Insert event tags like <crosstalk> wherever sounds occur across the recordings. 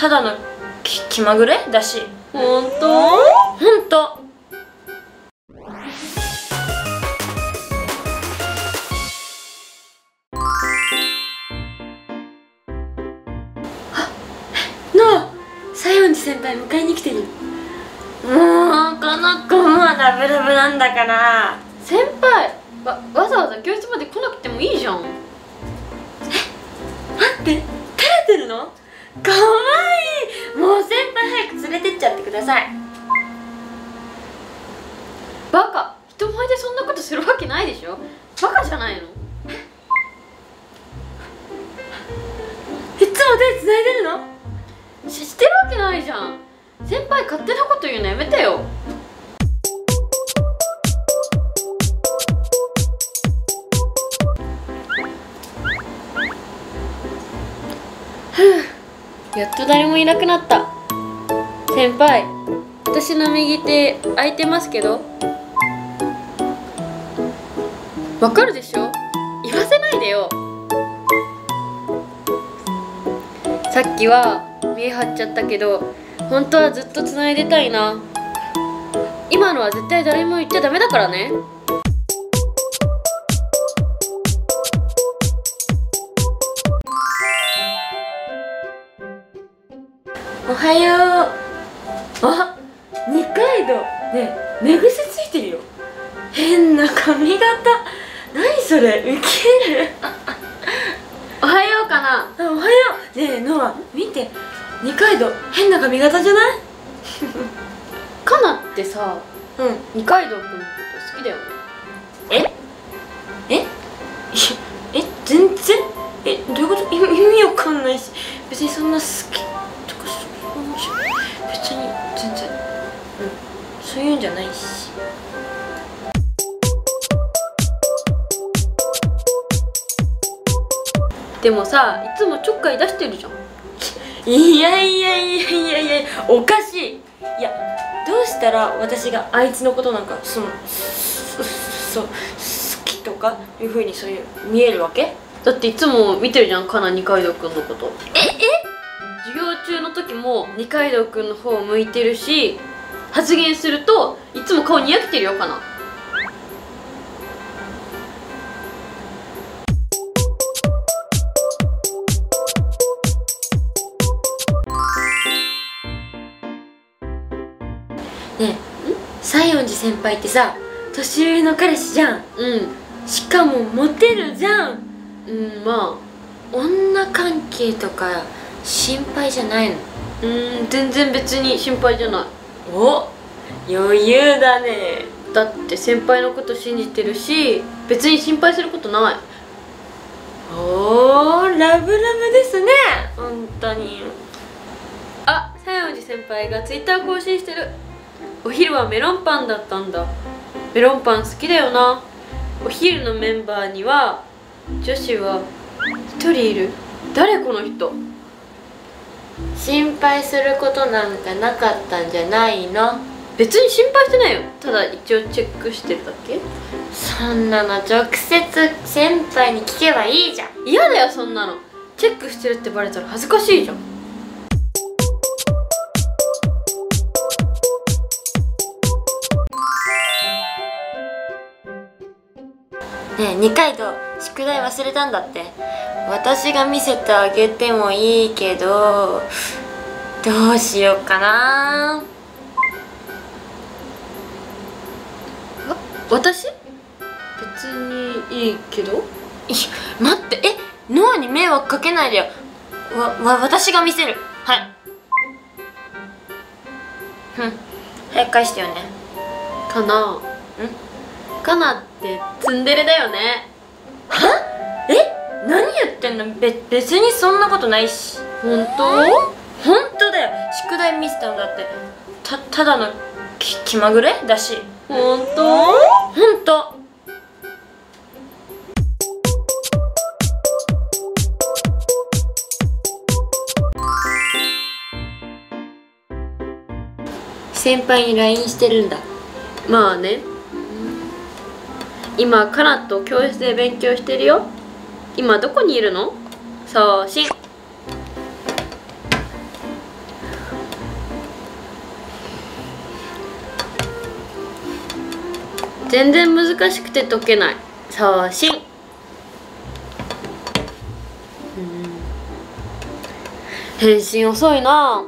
ただのき気まぐれだし。ほんと？ほんと。の西園寺先輩迎えに来てる。もうこの子もラブラブなんだから。先輩わわざわざ教室まで来なくてもいいじゃん。待って照れてるの？かわいい。もう先輩早く連れてっちゃってください。バカ。人前でそんなことするわけないでしょ。バカじゃないの。いつも手繋いでるの？ししてるわけないじゃん。先輩勝手なこと言うのやめてよ。やっと誰もいなくなった。先輩私の右手空いてますけど。わかるでしょ？言わせないでよ。さっきは見え張っちゃったけど本当はずっと繋いでたいな。今のは絶対誰も言っちゃダメだからね。はよう。あ二階堂。ねえ寝癖ついてるよ。変な髪型。何それウケる。おはようかな。あおはよう。ねえノア見て。二階堂変な髪型じゃない？かなってさうん。二階堂くんのこと好きだよねでもさいつもちょっかい出してるじゃん。いやいやいやいやいやおかしい。いやどうしたら私があいつのことなんかそのそそう好きとかいうふうにそういう見えるわけ？だっていつも見てるじゃんかな二階堂くんのこと。ええ？授業中の時も二階堂くんの方を向いてるし発言するといつも顔にやけてるよかな先輩ってさ年上の彼氏じゃん。うん。しかもモテるじゃん。うんまあ。女関係とか心配じゃないの？うん全然別に心配じゃない。お余裕だね。だって先輩のこと信じてるし別に心配することない。おーラブラブですね。本当に。あ西園寺先輩がツイッター更新してるお昼はメロンパンだったんだ。メロンパン好きだよな。お昼のメンバーには女子は一人いる。誰この人？心配することなんかなかったんじゃないの？別に心配してないよ。ただ一応チェックしてるだけ。そんなの直接先輩に聞けばいいじゃん。嫌だよそんなの。チェックしてるってバレたら恥ずかしいじゃんねえ二階堂宿題忘れたんだって。私が見せてあげてもいいけどどうしようかな。私？別にいいけど？い待ってえノアに迷惑かけないでよ。わわ私が見せる。はい。うん。早く返してよね。かな。かなってツンデレだよね。え？何言ってんの？べ別にそんなことないし。本当？本当だよ。宿題見せたんだって。たただのき気まぐれ？だし。本当？本当。先輩に LINE してるんだ。まあね今カナと教室で勉強してるよ。今どこにいるの？送信。全然難しくて解けない。送信。返信遅いな。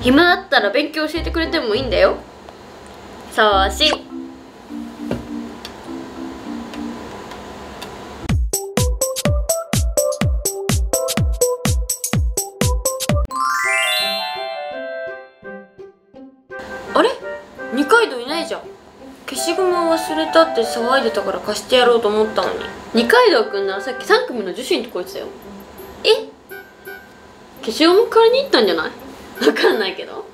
暇だったら勉強教えてくれてもいいんだよ。送信あれ？二階堂いないじゃん。消しゴム忘れたって騒いでたから貸してやろうと思ったのに。二階堂くんならさっき3組の女子にとこ言ってたよ。え？消しゴム借りに行ったんじゃない？わかんないけど。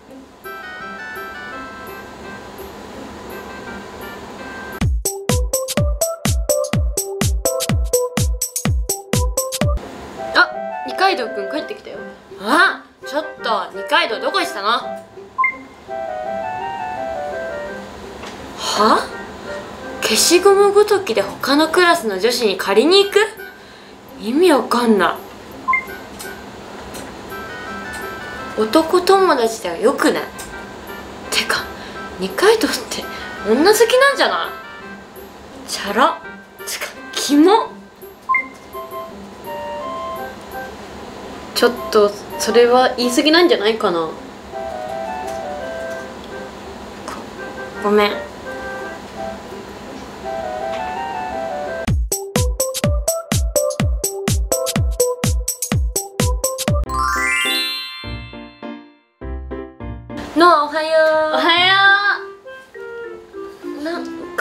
あ二階堂くん帰ってきたよ。あちょっと二階堂どこ行ってたの？は？消しゴムごときで他のクラスの女子に借りに行く？意味わかんない男友達ではよくない。てか二階堂って女好きなんじゃない？チャラ。つかキモ。ちょっとそれは言い過ぎなんじゃないかな。ごめん。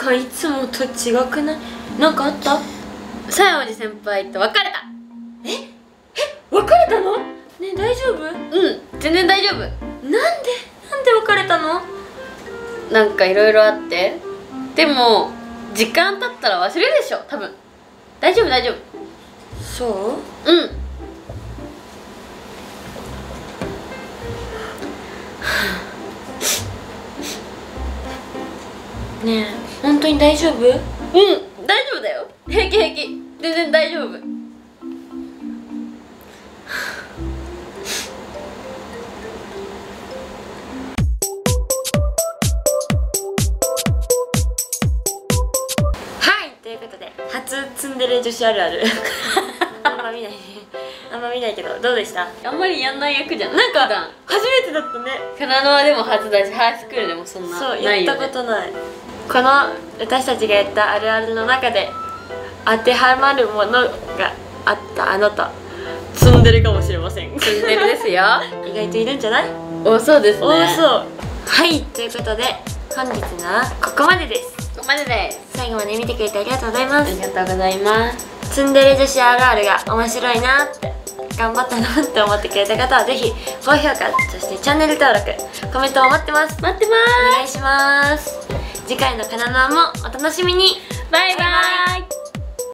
かいつもと違くない？なんかあった？よう西園寺先輩と別れた。別れたの？ねえ大丈夫？なんでうん全然大丈夫。なんで？別れたの？なんかいろいろあって。でも時間経ったら忘れるでしょ多分。大丈夫大丈夫。そう？うん <laughs> ねえ本当に大丈夫？うん大丈夫だよ。平気平気。全然大丈夫。はいということで初ツンデレ女子あるある。<laughs> あんま見ないあんま見ないけどどうでした？あんまりやんない役じゃん。なんか初めてだったね。カナノはでも初だしハイスクールでもそんなそうやったね、ことないこの私たちがやったあるあるの中で当てはまるものがあったあなた。ツンデレかもしれません。意ツンデレですよ。外といるんじゃない？おそうですね。多そう。はいということで本日のはここまでです。ここまでです。最後まで見てくれてありがとうございまあすりがとうございます。ツンデレ女子あるあるが面白いなって頑張ったなって思ってくれた方はぜひ高評価そしてチャンネル登録コメントを待ってます。待ってまお願いします次回のカナナもお楽しみに。バイバイ。